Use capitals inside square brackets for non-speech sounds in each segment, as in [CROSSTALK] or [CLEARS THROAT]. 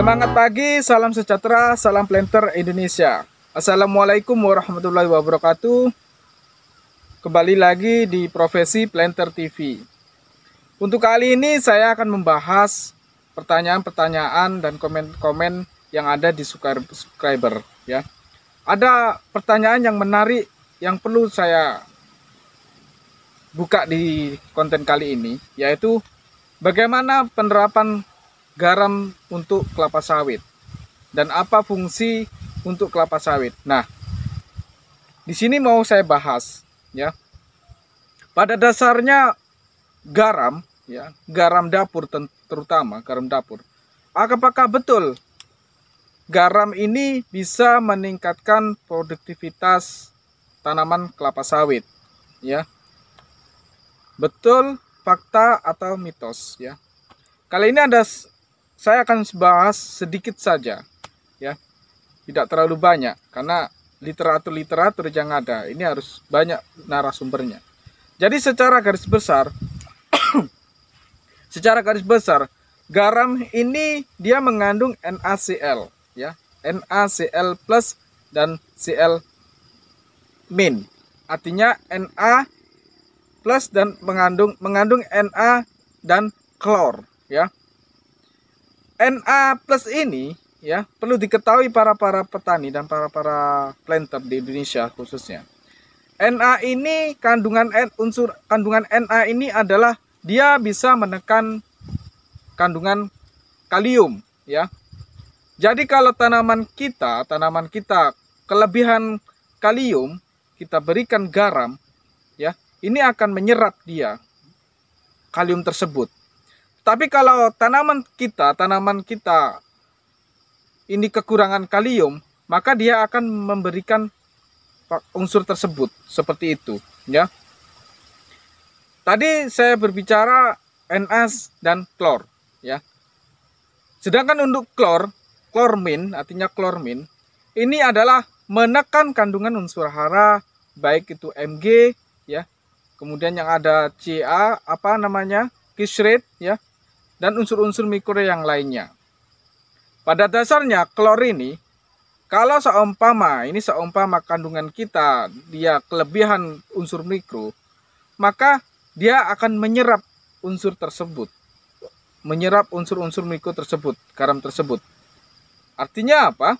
Semangat pagi, salam sejahtera, salam planter Indonesia. Assalamualaikum warahmatullahi wabarakatuh. Kembali lagi di Profesi Planter TV. Untuk kali ini saya akan membahas pertanyaan-pertanyaan dan komen-komen yang ada di subscriber ya. Ada pertanyaan yang menarik yang perlu saya buka di konten kali ini yaitu bagaimana penerapan garam untuk kelapa sawit dan apa fungsi untuk kelapa sawit. Nah, di sini mau saya bahas ya. Pada dasarnya garam ya, garam dapur terutama garam dapur. Apakah betul garam ini bisa meningkatkan produktivitas tanaman kelapa sawit ya? Betul fakta atau mitos ya. Kali ini ada saya akan bahas sedikit saja ya. Tidak terlalu banyak karena literatur-literatur yang ada ini harus banyak narasumbernya. Jadi secara garis besar [COUGHS] secara garis besar garam ini dia mengandung NaCl ya. NaCl plus dan Cl min. Artinya Na plus dan mengandung mengandung Na dan klor ya. Na plus ini ya perlu diketahui para para petani dan para para planter di Indonesia khususnya. Na ini kandungan N, unsur kandungan Na ini adalah dia bisa menekan kandungan kalium ya. Jadi kalau tanaman kita, tanaman kita kelebihan kalium, kita berikan garam ya, ini akan menyerap dia kalium tersebut. Tapi kalau tanaman kita, tanaman kita ini kekurangan kalium, maka dia akan memberikan unsur tersebut seperti itu, ya. Tadi saya berbicara NAS dan klor, ya. Sedangkan untuk klor, klormin artinya klormin, ini adalah menekan kandungan unsur hara baik itu Mg ya kemudian yang ada Ca apa namanya kisret ya dan unsur-unsur mikro yang lainnya. Pada dasarnya klor ini kalau seumpama ini seumpama kandungan kita dia kelebihan unsur mikro maka dia akan menyerap unsur tersebut. Menyerap unsur-unsur mikro tersebut garam tersebut. Artinya apa?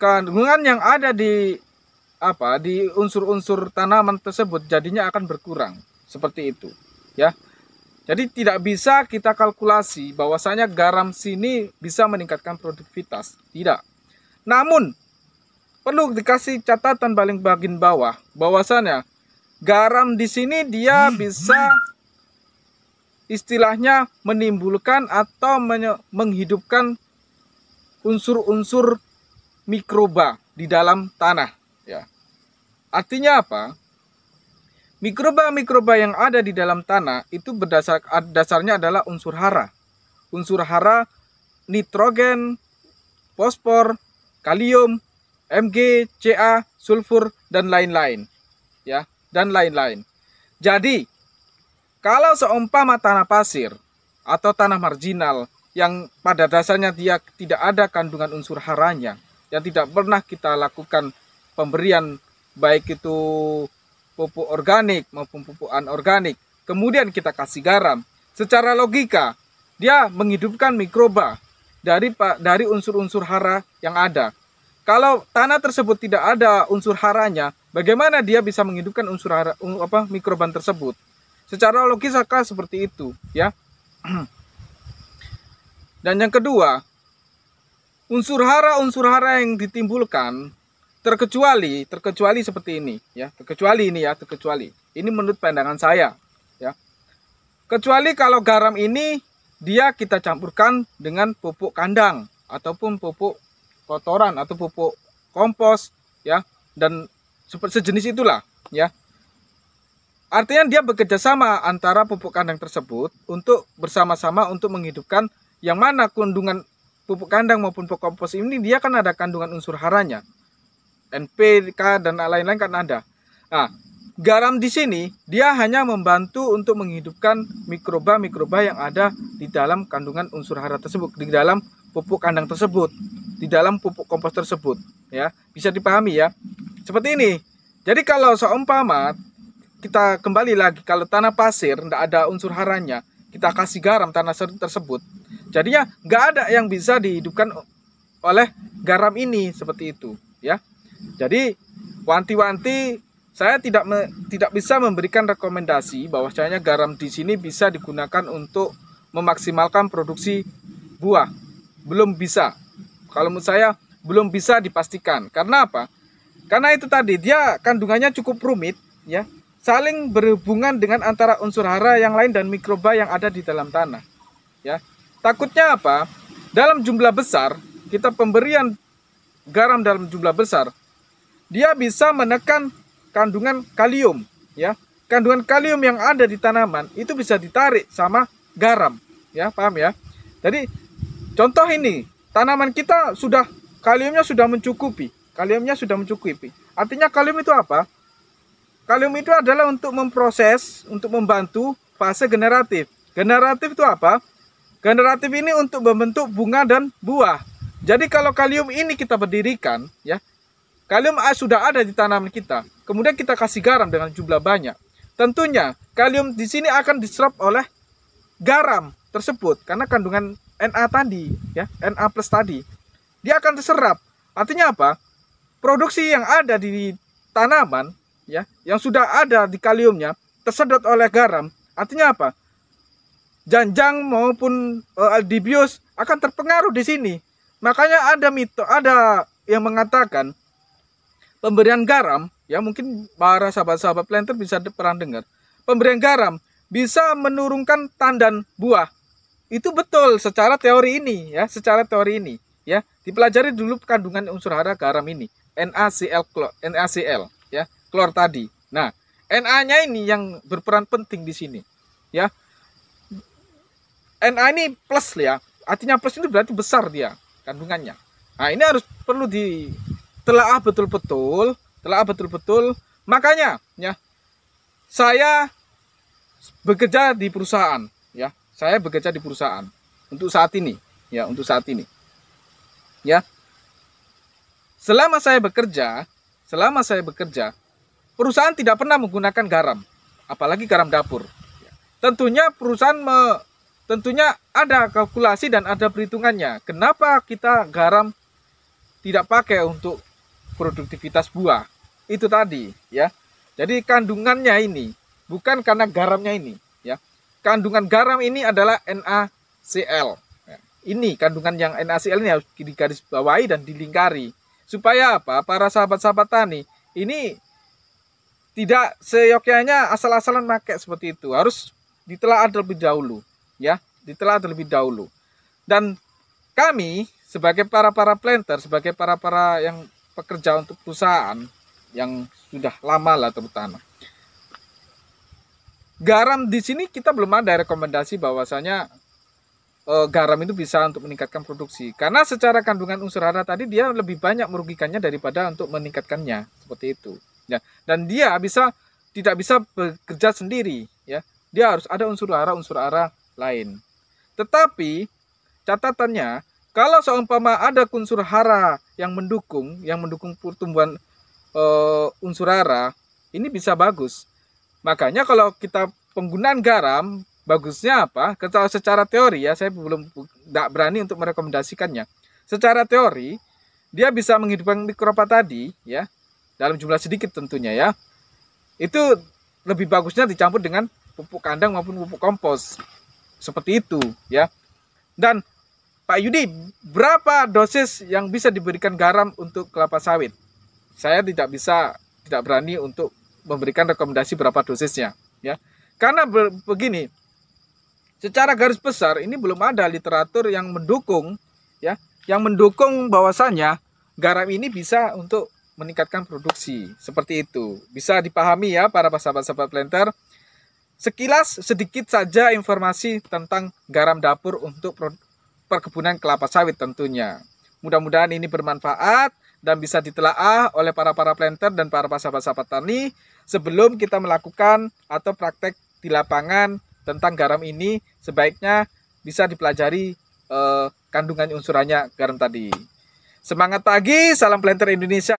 Kandungan yang ada di apa di unsur-unsur tanaman tersebut jadinya akan berkurang. Seperti itu ya jadi tidak bisa kita kalkulasi bahwasanya garam sini bisa meningkatkan produktivitas tidak namun perlu dikasih catatan paling bagian bawah bahwasanya garam di sini dia bisa istilahnya menimbulkan atau menghidupkan unsur-unsur mikroba di dalam tanah ya. Artinya apa? Mikroba-mikroba yang ada di dalam tanah itu berdasar dasarnya adalah unsur hara. Unsur hara nitrogen, fosfor, kalium, Mg, Ca, sulfur dan lain-lain. Ya, dan lain-lain. Jadi, kalau seumpama tanah pasir atau tanah marginal yang pada dasarnya dia tidak ada kandungan unsur haranya, yang tidak pernah kita lakukan pemberian baik itu pupuk organik maupun pupuk anorganik kemudian kita kasih garam. Secara logika dia menghidupkan mikroba dari dari unsur-unsur hara yang ada. Kalau tanah tersebut tidak ada unsur haranya bagaimana dia bisa menghidupkan unsur hara apa mikroban tersebut? Secara logis seperti itu ya? [CLEARS THROAT] Dan yang kedua unsur hara unsur hara yang ditimbulkan terkecuali terkecuali seperti ini ya. Terkecuali ini ya terkecuali. Ini menurut pandangan saya ya. Kecuali kalau garam ini dia kita campurkan dengan pupuk kandang ataupun pupuk kotoran atau pupuk kompos ya. Dan seperti sejenis itulah ya. Artinya dia bekerja sama antara pupuk kandang tersebut untuk bersama-sama untuk menghidupkan yang mana kandungan pupuk kandang maupun pupuk kompos ini dia kan ada kandungan unsur haranya. NPK dan lain-lain kan ada. Nah, garam di sini dia hanya membantu untuk menghidupkan mikroba-mikroba yang ada di dalam kandungan unsur hara tersebut, di dalam pupuk kandang tersebut, di dalam pupuk kompos tersebut, ya. Bisa dipahami ya. Seperti ini. Jadi kalau seumpama kita kembali lagi kalau tanah pasir tidak ada unsur haranya, kita kasih garam tanah tersebut, jadinya nggak ada yang bisa dihidupkan oleh garam ini seperti itu, ya. Jadi wanti-wanti saya tidak me, tidak bisa memberikan rekomendasi bahwasanya garam di sini bisa digunakan untuk memaksimalkan produksi buah belum bisa. Kalau menurut saya belum bisa dipastikan. Karena apa? Karena itu tadi dia kandungannya cukup rumit ya. Saling berhubungan dengan antara unsur hara yang lain dan mikroba yang ada di dalam tanah. Ya. Takutnya apa? Dalam jumlah besar, kita pemberian garam dalam jumlah besar, dia bisa menekan kandungan kalium, ya. Kandungan kalium yang ada di tanaman itu bisa ditarik sama garam, ya, paham ya? Jadi Contoh ini, tanaman kita sudah kaliumnya sudah mencukupi. Kaliumnya sudah mencukupi. Artinya kalium itu apa? Kalium itu adalah untuk memproses, untuk membantu fase generatif. Generatif itu apa? Generatif ini untuk membentuk bunga dan buah. Jadi kalau kalium ini kita berdirikan, ya, kalium sudah ada di tanaman kita. Kemudian kita kasih garam dengan jumlah banyak. Tentunya kalium di sini akan diserap oleh garam tersebut karena kandungan Na tadi, ya, Na plus tadi, dia akan terserap. Artinya apa? Produksi yang ada di tanaman, ya, yang sudah ada di kaliumnya tersedot oleh garam. Artinya apa? Janjang maupun uh, aldibius akan terpengaruh di sini. Makanya ada mito, ada yang mengatakan pemberian garam, ya mungkin para sahabat-sahabat planter bisa pernah dengar. Pemberian garam bisa menurunkan tandan buah itu betul secara teori ini ya, secara teori ini ya. Dipelajari dulu kandungan unsur hara garam ini, NaCl NaCl ya, klor tadi. Nah, Na-nya ini yang berperan penting di sini ya. Na ini plus ya. Artinya plus itu berarti besar dia kandungannya. Nah, ini harus perlu ditelaah betul-betul, telah betul-betul. Makanya ya saya bekerja di perusahaan ya saya bekerja di perusahaan untuk saat ini, ya, untuk saat ini. Ya. Selama saya bekerja, selama saya bekerja, perusahaan tidak pernah menggunakan garam, apalagi garam dapur. Tentunya perusahaan me, tentunya ada kalkulasi dan ada perhitungannya. Kenapa kita garam tidak pakai untuk produktivitas buah? Itu tadi, ya. Jadi kandungannya ini bukan karena garamnya ini, kandungan garam ini adalah NaCl. Ya, ini kandungan yang NaCl ini harus digarisbawahi dan dilingkari. Supaya apa? Para sahabat-sahabat tani ini tidak seyogyanya asal-asalan pakai seperti itu. Harus ditelaah terlebih dahulu, ya, ditelaah terlebih dahulu. Dan kami sebagai para para planter, sebagai para para yang pekerja untuk perusahaan yang sudah lama lah terutama. Garam di sini kita belum ada rekomendasi bahwasanya e, garam itu bisa untuk meningkatkan produksi. Karena secara kandungan unsur hara tadi dia lebih banyak merugikannya daripada untuk meningkatkannya. Seperti itu. Ya. Dan dia bisa tidak bisa bekerja sendiri ya. Dia harus ada unsur hara unsur hara lain. Tetapi catatannya kalau seumpama ada unsur hara yang mendukung yang mendukung pertumbuhan e, unsur hara ini bisa bagus Makanya kalau kita penggunaan garam bagusnya apa? Kalau secara teori ya saya belum tidak berani untuk merekomendasikannya. Secara teori dia bisa menghidupkan mikroba tadi ya dalam jumlah sedikit tentunya ya. Itu lebih bagusnya dicampur dengan pupuk kandang maupun pupuk kompos. Seperti itu ya. Dan Pak Yudi, berapa dosis yang bisa diberikan garam untuk kelapa sawit? Saya tidak bisa tidak berani untuk memberikan rekomendasi berapa dosisnya ya. Karena begini secara garis besar ini belum ada literatur yang mendukung ya yang mendukung bahwasanya garam ini bisa untuk meningkatkan produksi. Seperti itu. Bisa dipahami ya para sahabat-sahabat planter. Sekilas sedikit saja informasi tentang garam dapur untuk perkebunan kelapa sawit tentunya mudah-mudahan ini bermanfaat dan bisa ditelaah oleh para para planter dan para sahabat-sahabat tani sebelum kita melakukan atau praktek di lapangan tentang garam ini sebaiknya bisa dipelajari eh, kandungan unsurannya garam tadi. Semangat pagi, salam planter Indonesia.